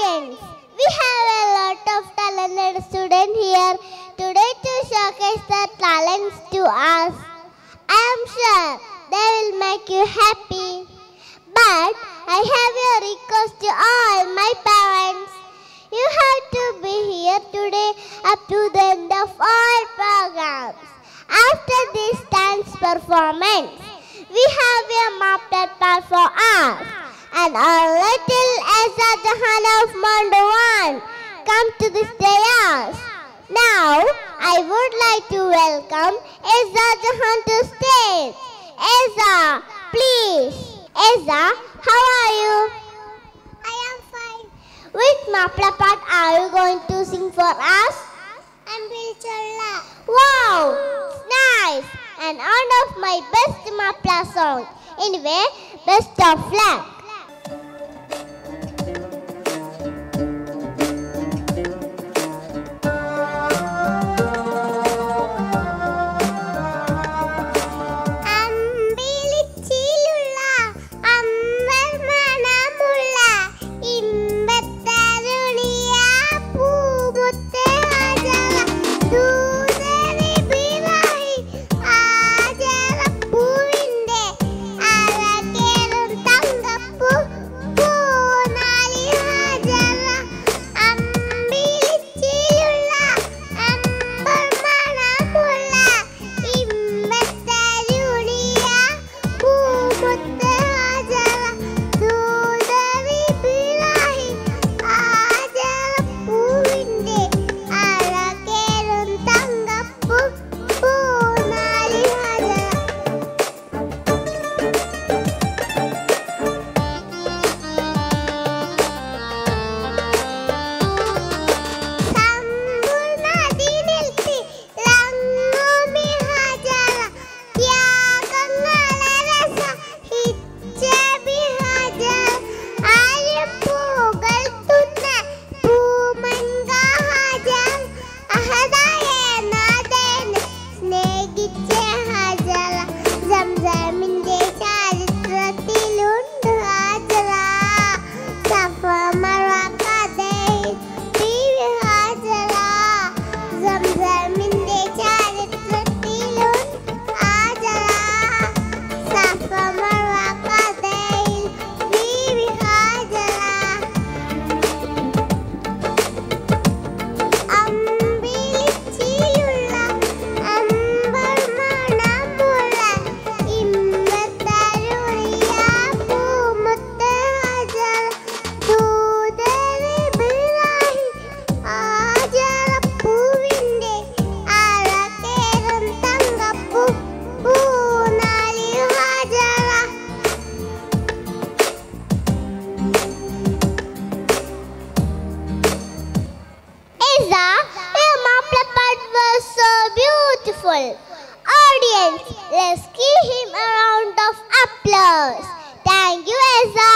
We have a lot of talented students here today to showcase their talents to us. I am sure they will make you happy. But I have a request to all my parents. You have to be here today up to the end of all programs. After this dance performance, we have a master part for us. And our little Ezzah Jahan of Mondawan come to the stairs. Now, I would like to welcome Ezzah Jahan to stage. Ezzah, please. Ezzah, how are you? I am fine. Which Mappila part are you going to sing for us? Ambilcholla. Wow, it's nice. And one of my best Mappila songs. Anyway, best of luck. wonderful. Audience, let's give him a round of applause. Thank you, Ezzah.